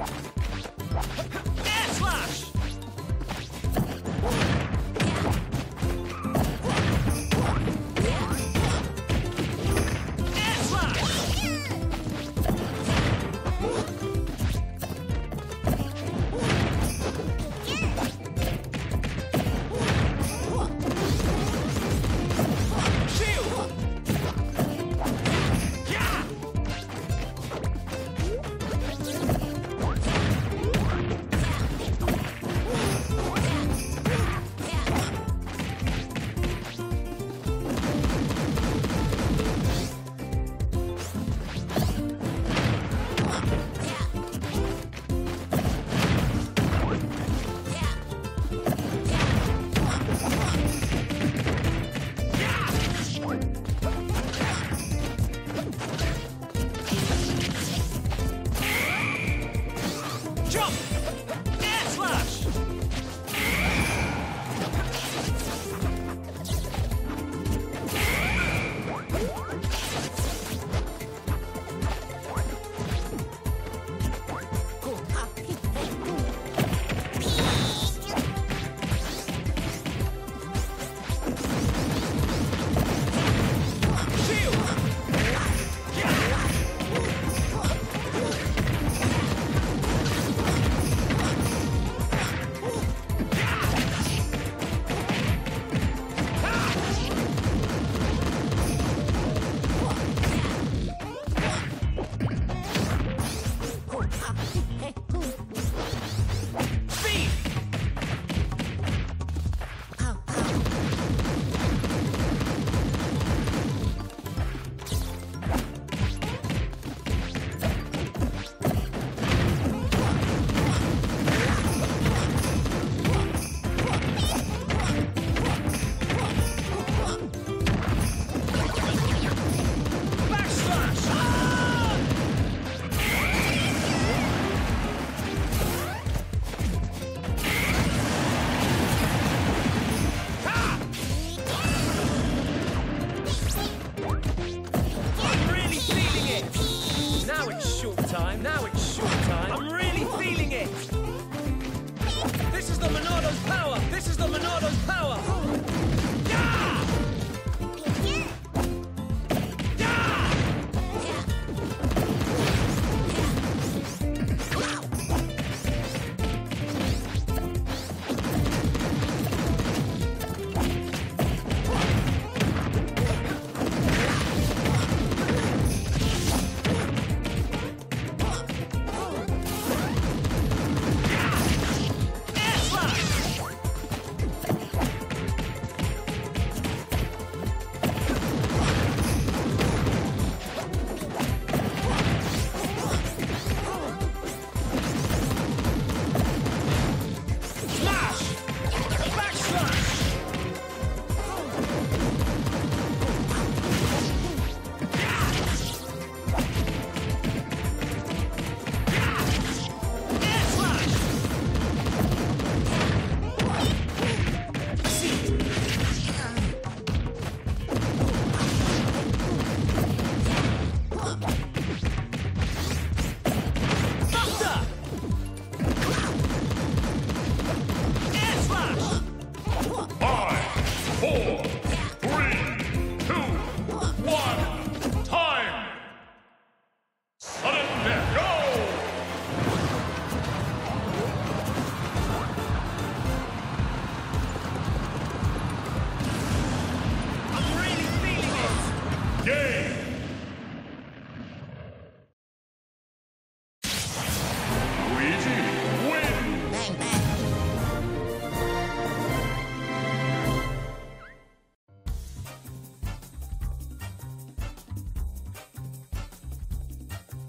Air slash!